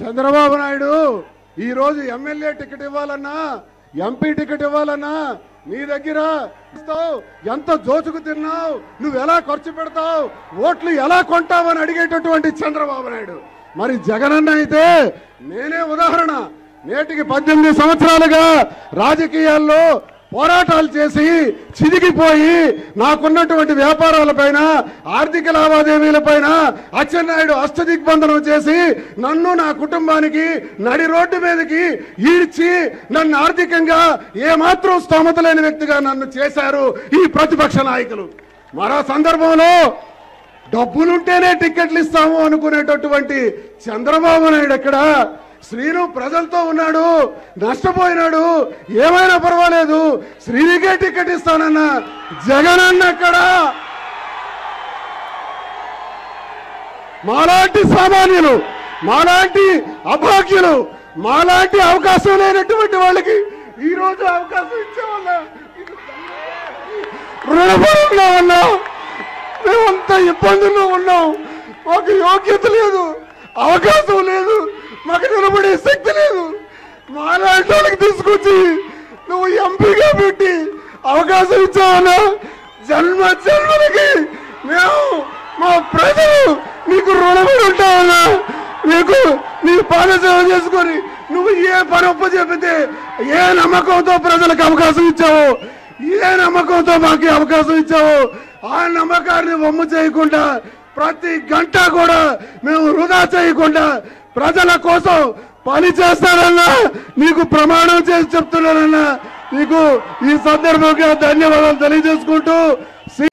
చంద్రబాబు నాయుడు ఈరోజు MLA ticket ఇవ్వాలన్నా MP ticket ఇవ్వాలన్నా నీ దగ్గర ఇస్తావు, ఎంత జోచుకు తిన్నావు? నువ్వు ఎలా ఖర్చు పెడతావు? ఓట్లు ఎలా కొంటావని అడిగేటటువంటి చంద్రబాబు నాయుడు. మరి జగనన్న అయితే నేనే ఉదాహరణ. నేటికి పద్దెనిమిది సంవత్సరాలుగా రాజకీయాల్లో పోరాటాలు చేసి చిరిగిపోయి నాకున్నటువంటి వ్యాపారాలపైన ఆర్థిక లావాదేవీలపైన అచ్చెన్నాయుడు అష్టదిగ్బంధనం చేసి నన్ను నా కుటుంబానికి నడి రోడ్డు మీదకి ఈడ్చి నన్ను ఆర్థికంగా ఏమాత్రం స్తోమత లేని వ్యక్తిగా నన్ను చేశారు ఈ ప్రతిపక్ష నాయకులు. మరో సందర్భంలో డబ్బులుంటేనే టిక్కెట్లు ఇస్తాము అనుకునేటటువంటి చంద్రబాబు నాయుడు ఎక్కడ? శ్రీను ప్రజలతో ఉన్నాడు నష్టపోయినాడు ఏమైనా పర్వాలేదు శ్రీనికే టికెట్ ఇస్తానన్న జగన్ అన్న అక్కడ మాలాంటి సామాన్యులు మాలాంటి అభాగ్యులు మాలాంటి అవకాశం లేనటువంటి వాళ్ళకి ఈ రోజు అవకాశం ఇచ్చేవాళ్ళ రుణపరంలో ఉన్నాం. ఇబ్బందుల్లో ఉన్నాం. మాకు యోగ్యత లేదు అవకాశం లేదు. మాకు నిలబడే శక్తి లేదు. మాలాంటి వాళ్ళకి తీసుకొచ్చి నువ్వు ఎంపీగా పెట్టి అవకాశం ఇచ్చావన్నా జన్మ జన్మలకి మేము మా ప్రజలు నీకు రుణపడి ఉంటామన్నా నీకు నీ పాదసేవ చేసుకొని నువ్వు ఏ పని చెబితే ఏ నమ్మకంతో ప్రజలకు అవకాశం ఇచ్చావు ఏ నమ్మకంతో మాకు అవకాశం ఇచ్చావు ఆ నమ్మకాన్ని వమ్ము చేయకుండా ప్రతి గంట కూడా మేము వృధా చేయకుండా ప్రజల కోసం పని చేస్తానన్నా నీకు ప్రమాణం చేసి చెప్తున్నానన్నా నీకు ఈ సందర్భంగా ధన్యవాదాలు తెలియజేసుకుంటూ శ్రీ-